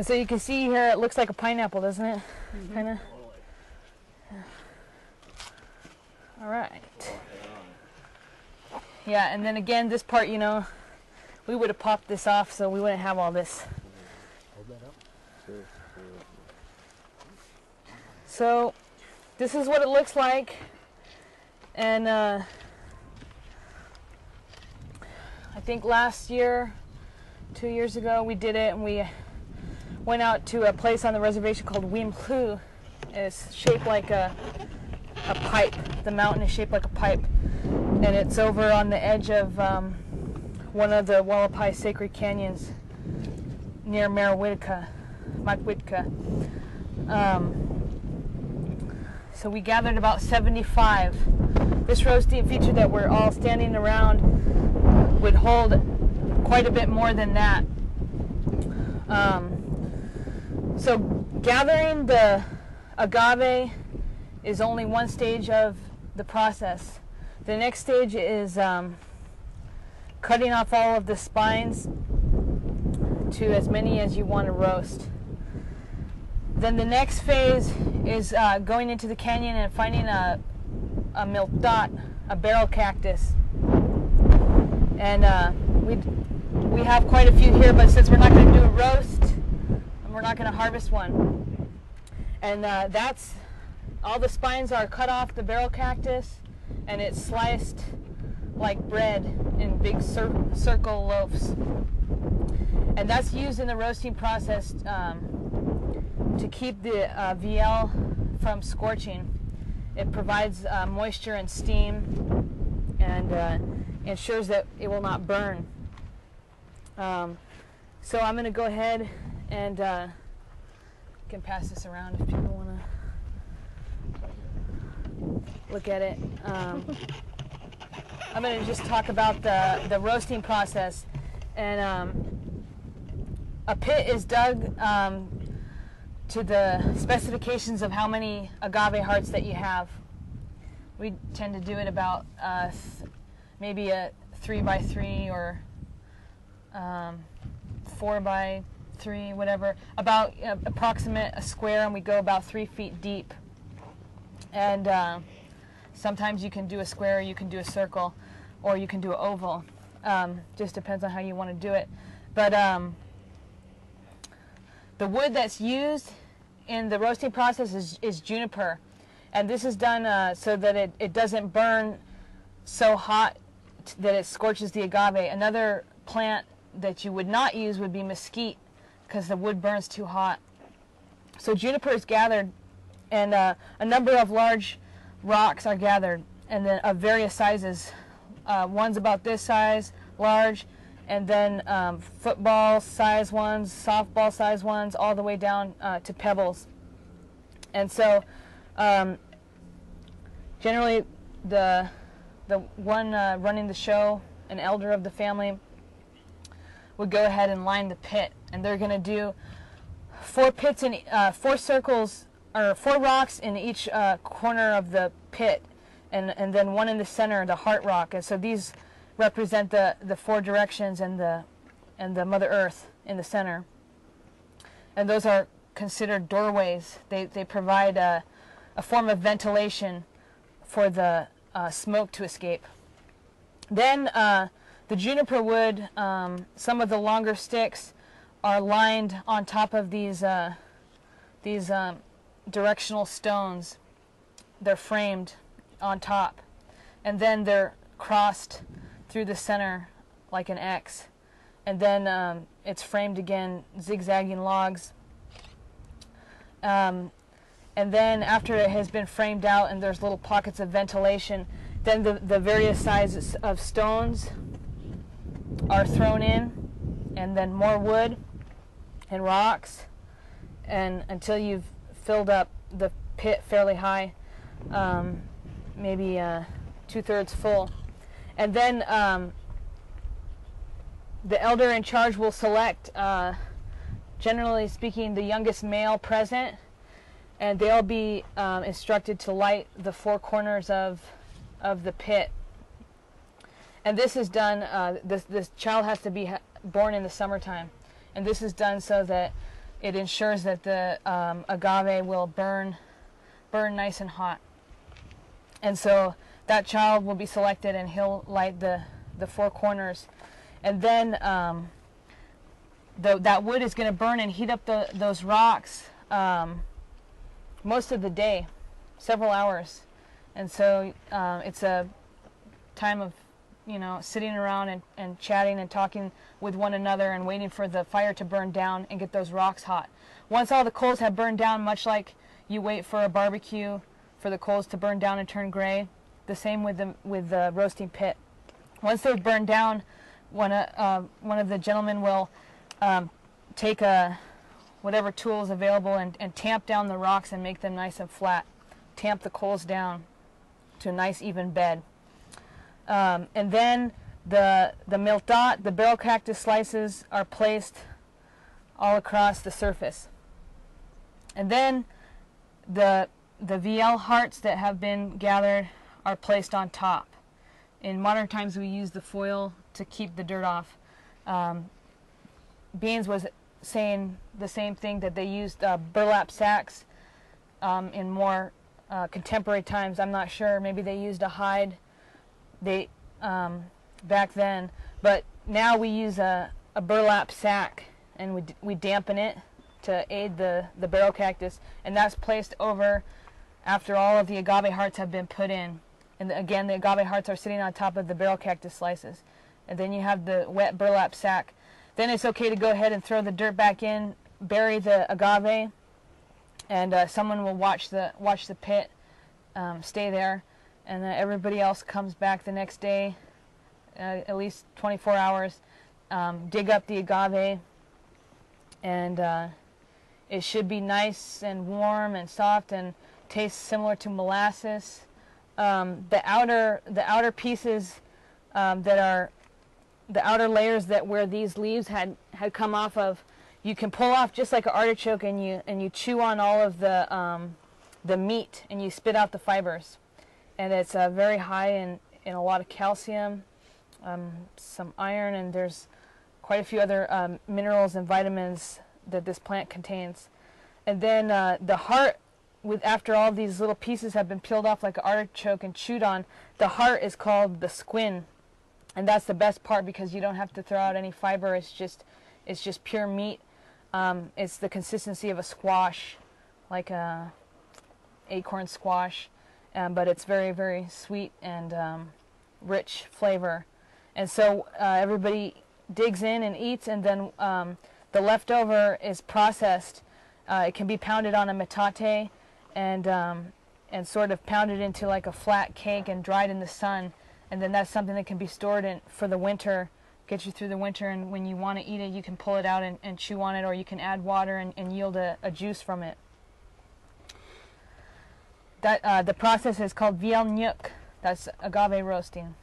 And so you can see here, it looks like a pineapple, doesn't it? Kind of. All right. Yeah, and then again, this part, you know, we would have popped this off, so we wouldn't have all this. So, this is what it looks like, and uh, I think last year, two years ago, we did it, and we went out to a place on the reservation called Wimplu. It's shaped like a a pipe. The mountain is shaped like a pipe, and it's over on the edge of um, one of the Wallapai Sacred Canyons near Marawitka, Makwitka. Um, so we gathered about 75. This roasting feature that we're all standing around would hold quite a bit more than that. Um, so gathering the agave is only one stage of the process. The next stage is um, cutting off all of the spines to as many as you want to roast. Then the next phase is uh, going into the canyon and finding a, a milkdot, a barrel cactus. And uh, we we have quite a few here, but since we're not going to do a roast, we're not going to harvest one. And uh, that's all the spines are cut off the barrel cactus and it's sliced like bread in big cir circle loaves. And that's used in the roasting process um, to keep the uh, VL from scorching. It provides uh, moisture and steam and uh, ensures that it will not burn. Um, so I'm going to go ahead and uh, can pass this around if people want to look at it. Um, I'm going to just talk about the, the roasting process. And um, a pit is dug um, to the specifications of how many agave hearts that you have. We tend to do it about uh, maybe a three by three or um, four by three, whatever, about uh, approximate a square, and we go about three feet deep. And uh, sometimes you can do a square, you can do a circle, or you can do an oval. Um, just depends on how you want to do it. But um, the wood that's used in the roasting process is, is juniper. And this is done uh, so that it, it doesn't burn so hot that it scorches the agave. Another plant that you would not use would be mesquite because the wood burns too hot. So juniper is gathered and uh, a number of large rocks are gathered, and then of various sizes. Uh, one's about this size, large, and then um, football size ones, softball size ones, all the way down uh, to pebbles. And so, um, generally, the the one uh, running the show, an elder of the family, would go ahead and line the pit, and they're going to do four pits in uh, four circles or four rocks in each uh, corner of the pit, and and then one in the center, the heart rock. And so these represent the the four directions and the and the Mother Earth in the center. And those are considered doorways. They they provide a, a form of ventilation for the uh, smoke to escape. Then uh, the juniper wood, um, some of the longer sticks, are lined on top of these uh, these um, directional stones. They're framed on top, and then they're crossed through the center like an X, and then um, it's framed again, zigzagging logs. Um, and then after it has been framed out and there's little pockets of ventilation, then the, the various sizes of stones are thrown in, and then more wood and rocks, and until you've filled up the pit fairly high, um, maybe uh, two thirds full. And then um, the elder in charge will select, uh, generally speaking, the youngest male present, and they'll be um, instructed to light the four corners of, of the pit. And this is done, uh, this, this child has to be born in the summertime. And this is done so that it ensures that the um, agave will burn burn nice and hot. And so that child will be selected and he'll light the, the four corners. And then um, the, that wood is going to burn and heat up the, those rocks um, most of the day, several hours. And so uh, it's a time of, you know, sitting around and, and chatting and talking with one another and waiting for the fire to burn down and get those rocks hot. Once all the coals have burned down, much like you wait for a barbecue for the coals to burn down and turn gray, the same with the, with the roasting pit. Once they've burned down, one, uh, one of the gentlemen will um, take a whatever tool is available and, and tamp down the rocks and make them nice and flat. Tamp the coals down to a nice even bed. Um, and then the, the miltat, the barrel cactus slices are placed all across the surface. And then the, the VL hearts that have been gathered are placed on top. In modern times we use the foil to keep the dirt off. Um, Beans was saying the same thing that they used uh, burlap sacks um, in more uh, contemporary times. I'm not sure. Maybe they used a hide. They um, back then, but now we use a, a burlap sack and we we dampen it to aid the the barrel cactus, and that's placed over after all of the agave hearts have been put in. And again, the agave hearts are sitting on top of the barrel cactus slices. And then you have the wet burlap sack then it's okay to go ahead and throw the dirt back in, bury the agave, and uh, someone will watch the watch the pit, um, stay there, and then everybody else comes back the next day, uh, at least 24 hours, um, dig up the agave, and uh, it should be nice and warm and soft and tastes similar to molasses. Um, the outer the outer pieces um, that are the outer layers that where these leaves had had come off of, you can pull off just like an artichoke, and you and you chew on all of the um, the meat, and you spit out the fibers, and it's uh, very high in in a lot of calcium, um, some iron, and there's quite a few other um, minerals and vitamins that this plant contains. And then uh, the heart, with after all these little pieces have been peeled off like an artichoke and chewed on, the heart is called the squin and that's the best part because you don't have to throw out any fiber. It's just it's just pure meat. Um, it's the consistency of a squash, like a acorn squash, um, but it's very very sweet and um, rich flavor. And so uh, everybody digs in and eats, and then um, the leftover is processed. Uh, it can be pounded on a metate and um, and sort of pounded into like a flat cake and dried in the sun and then that's something that can be stored in for the winter get you through the winter and when you want to eat it you can pull it out and, and chew on it or you can add water and, and yield a, a, juice from it that uh, the process is called viel nyuk that's agave roasting